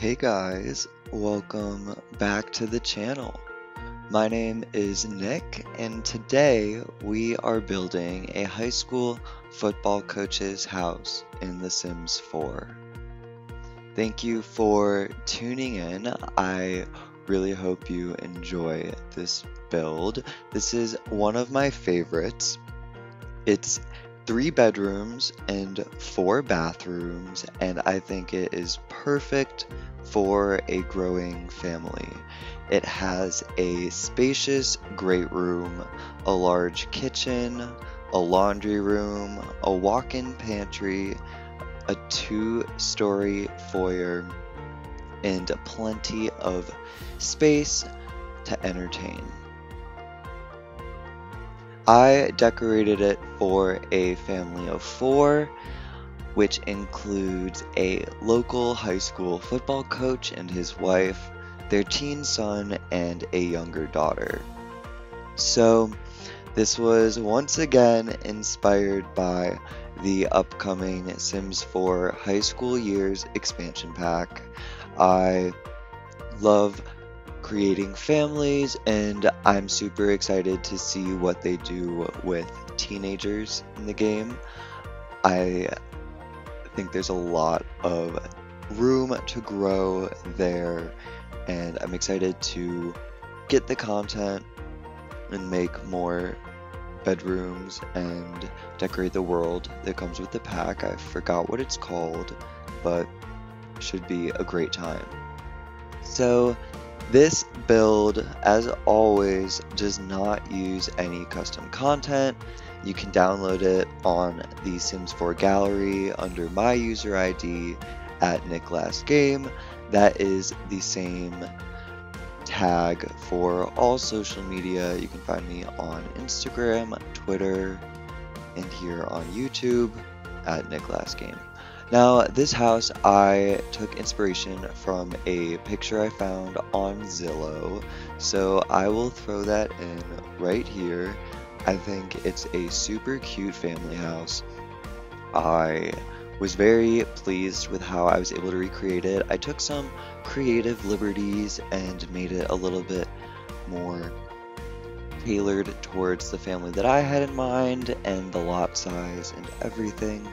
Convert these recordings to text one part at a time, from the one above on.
Hey guys, welcome back to the channel. My name is Nick and today we are building a high school football coach's house in The Sims 4. Thank you for tuning in. I really hope you enjoy this build. This is one of my favorites. It's three bedrooms and four bathrooms, and I think it is perfect for a growing family. It has a spacious great room, a large kitchen, a laundry room, a walk in pantry, a two story foyer, and plenty of space to entertain. I decorated it for a family of four, which includes a local high school football coach and his wife, their teen son, and a younger daughter. So, this was once again inspired by the upcoming Sims 4 High School Years expansion pack. I love creating families, and I'm super excited to see what they do with teenagers in the game. I think there's a lot of room to grow there, and I'm excited to get the content and make more bedrooms and decorate the world that comes with the pack. I forgot what it's called, but should be a great time. So this build, as always, does not use any custom content. You can download it on the Sims 4 gallery under my user ID at NicLastGame. That is the same tag for all social media. You can find me on Instagram, Twitter, and here on YouTube at NicLastGame. Now, this house, I took inspiration from a picture I found on Zillow, so I will throw that in right here. I think it's a super cute family house. I was very pleased with how I was able to recreate it. I took some creative liberties and made it a little bit more tailored towards the family that I had in mind and the lot size and everything.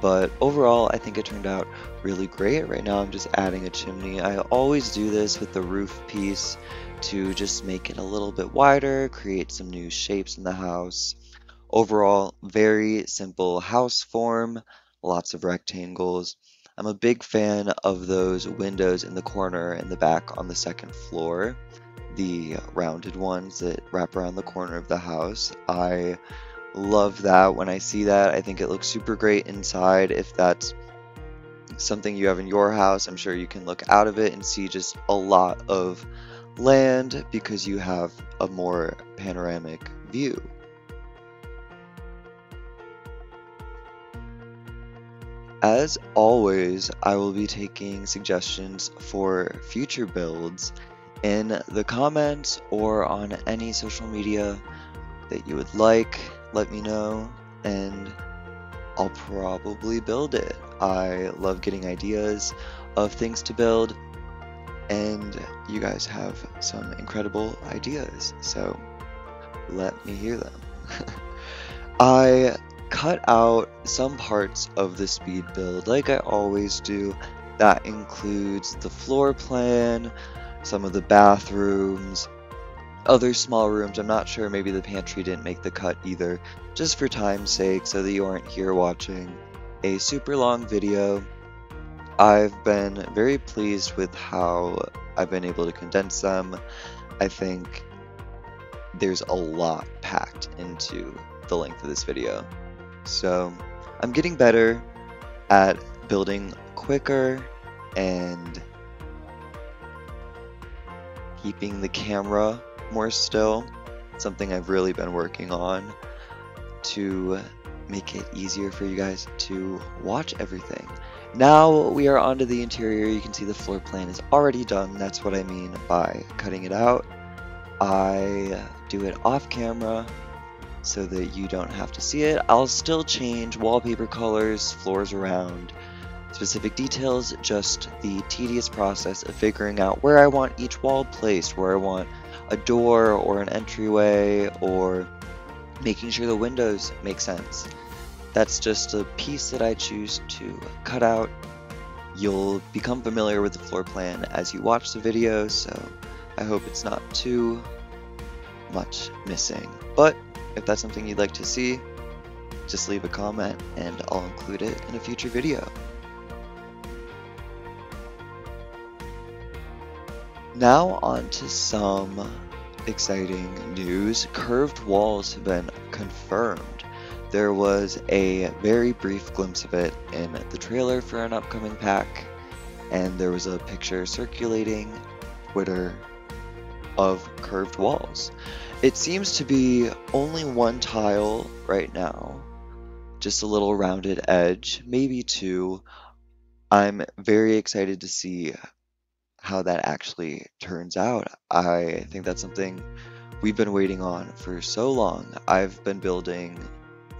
But overall, I think it turned out really great. Right now, I'm just adding a chimney. I always do this with the roof piece to just make it a little bit wider, create some new shapes in the house. Overall, very simple house form, lots of rectangles. I'm a big fan of those windows in the corner and the back on the second floor, the rounded ones that wrap around the corner of the house. I love that when I see that. I think it looks super great inside. If that's something you have in your house, I'm sure you can look out of it and see just a lot of land because you have a more panoramic view. As always, I will be taking suggestions for future builds in the comments or on any social media that you would like let me know and I'll probably build it. I love getting ideas of things to build and you guys have some incredible ideas, so let me hear them. I cut out some parts of the speed build like I always do. That includes the floor plan, some of the bathrooms, other small rooms. I'm not sure, maybe the pantry didn't make the cut either, just for time's sake, so that you aren't here watching a super long video. I've been very pleased with how I've been able to condense them. I think there's a lot packed into the length of this video. So I'm getting better at building quicker and keeping the camera more still. Something I've really been working on to make it easier for you guys to watch everything. Now we are onto the interior. You can see the floor plan is already done. That's what I mean by cutting it out. I do it off camera so that you don't have to see it. I'll still change wallpaper colors, floors around, specific details, just the tedious process of figuring out where I want each wall placed, where I want a door or an entryway, or making sure the windows make sense. That's just a piece that I choose to cut out. You'll become familiar with the floor plan as you watch the video, so I hope it's not too much missing. But if that's something you'd like to see, just leave a comment and I'll include it in a future video. Now on to some exciting news. Curved walls have been confirmed. There was a very brief glimpse of it in the trailer for an upcoming pack, and there was a picture circulating Twitter of curved walls. It seems to be only one tile right now, just a little rounded edge, maybe two. I'm very excited to see how that actually turns out. I think that's something we've been waiting on for so long. I've been building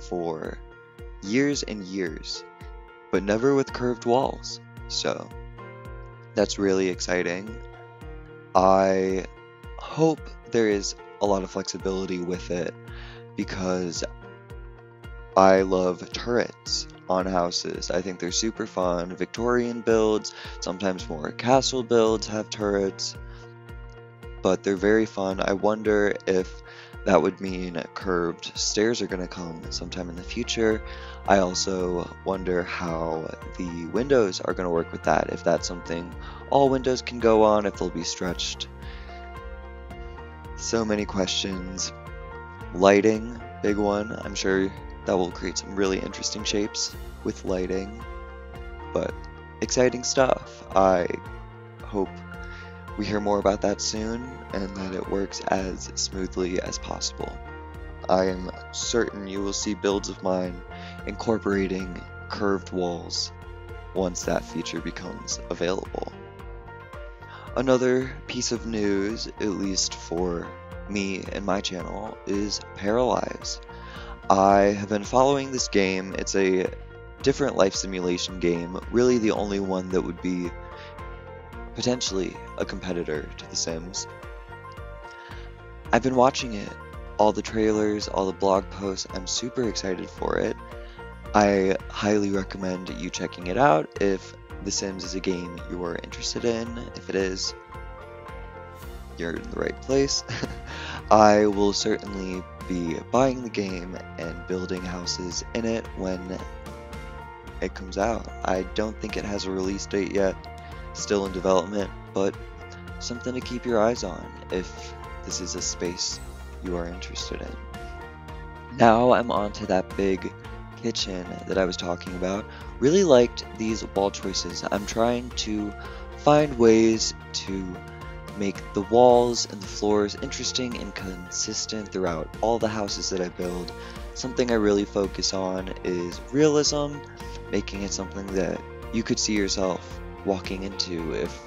for years and years, but never with curved walls. So that's really exciting. I hope there is a lot of flexibility with it because I love turrets on houses. I think they're super fun. Victorian builds, sometimes more castle builds have turrets, but they're very fun. I wonder if that would mean curved stairs are going to come sometime in the future. I also wonder how the windows are going to work with that, if that's something all windows can go on, if they'll be stretched. So many questions. Lighting, big one. I'm sure that will create some really interesting shapes with lighting. But exciting stuff. I hope we hear more about that soon and that it works as smoothly as possible. I am certain you will see builds of mine incorporating curved walls once that feature becomes available. Another piece of news, at least for me and my channel, is Paralives. I have been following this game. It's a different life simulation game, really the only one that would be potentially a competitor to The Sims. I've been watching it, all the trailers, all the blog posts, I'm super excited for it. I highly recommend you checking it out if The Sims is a game you are interested in. If it is, you're in the right place. I will certainly be buying the game and building houses in it when it comes out. I don't think it has a release date yet, still in development, but something to keep your eyes on if this is a space you are interested in. Now I'm on to that big kitchen that I was talking about. Really liked these wall choices. I'm trying to find ways to make the walls and the floors interesting and consistent throughout all the houses that I build. Something I really focus on is realism, making it something that you could see yourself walking into if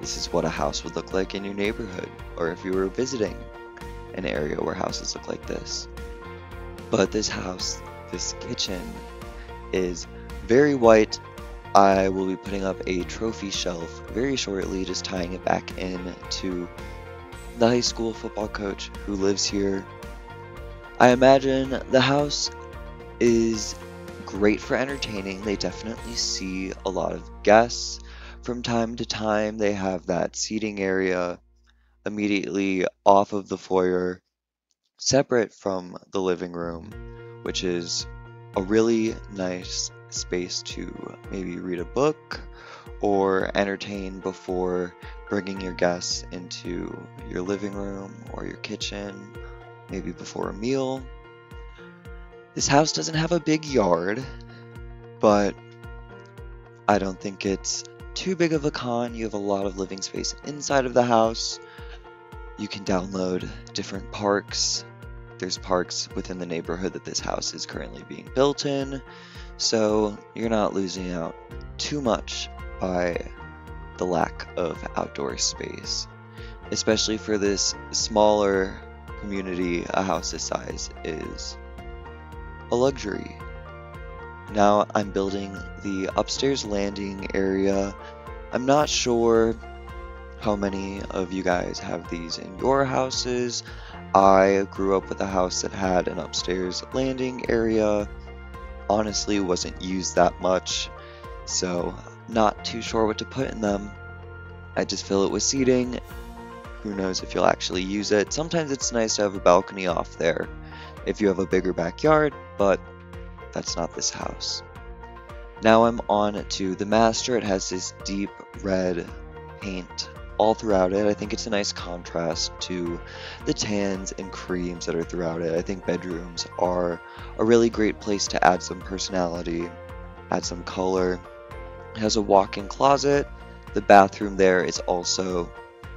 this is what a house would look like in your neighborhood, or if you were visiting an area where houses look like this. But this house, this kitchen, is very white I will be putting up a trophy shelf very shortly, just tying it back in to the high school football coach who lives here. I imagine the house is great for entertaining. They definitely see a lot of guests from time to time. They have that seating area immediately off of the foyer, separate from the living room, which is a really nice space to maybe read a book or entertain before bringing your guests into your living room or your kitchen, maybe before a meal. This house doesn't have a big yard, but I don't think it's too big of a con. You have a lot of living space inside of the house. You can download different parks. There's parks within the neighborhood that this house is currently being built in. So you're not losing out too much by the lack of outdoor space. Especially for this smaller community, a house this size is a luxury. Now I'm building the upstairs landing area. I'm not sure how many of you guys have these in your houses. I grew up with a house that had an upstairs landing area. Honestly, wasn't used that much, so not too sure what to put in them. I just fill it with seating. Who knows if you'll actually use it. Sometimes it's nice to have a balcony off there if you have a bigger backyard, but that's not this house. Now I'm on to the master. It has this deep red paint all throughout it. I think it's a nice contrast to the tans and creams that are throughout it. I think bedrooms are a really great place to add some personality, add some color. It has a walk-in closet. The bathroom there is also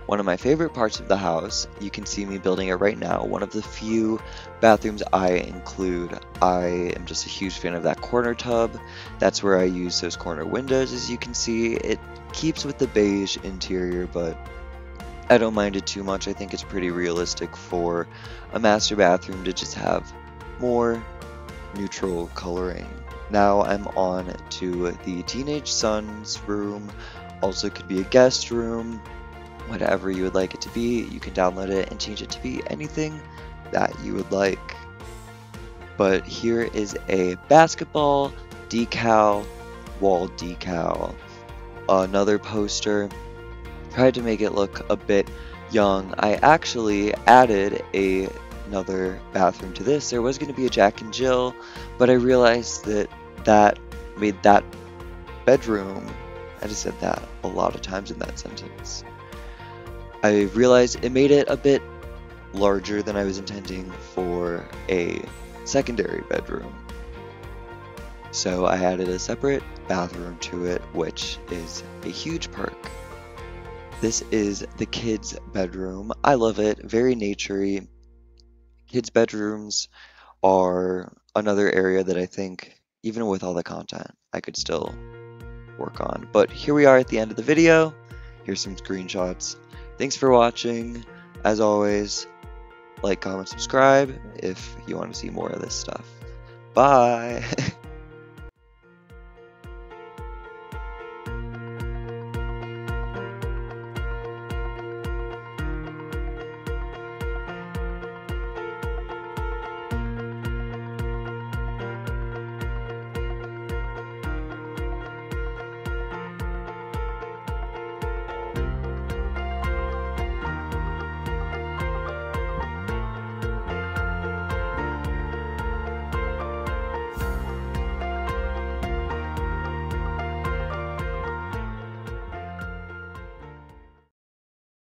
one of my favorite parts of the house. You can see me building it right now. One of the few bathrooms I include. I am just a huge fan of that corner tub. That's where I use those corner windows as you can see. It keeps with the beige interior, but I don't mind it too much. I think it's pretty realistic for a master bathroom to just have more neutral coloring. Now I'm on to the teenage son's room. Also could be a guest room, whatever you would like it to be. You can download it and change it to be anything that you would like. But here is a basketball decal, wall decal another poster. Tried to make it look a bit young. I actually added a another bathroom to this. There was going to be a Jack and Jill, but I realized that that made that bedroom. I just said that a lot of times in that sentence. I realized it made it a bit larger than I was intending for a secondary bedroom. So I added a separate bathroom to it, which is a huge perk. This is the kids' bedroom. I love it, very naturey. Kids' bedrooms are another area that I think, even with all the content, I could still work on. But here we are at the end of the video. Here's some screenshots. Thanks for watching. As always, like, comment, subscribe if you want to see more of this stuff. Bye!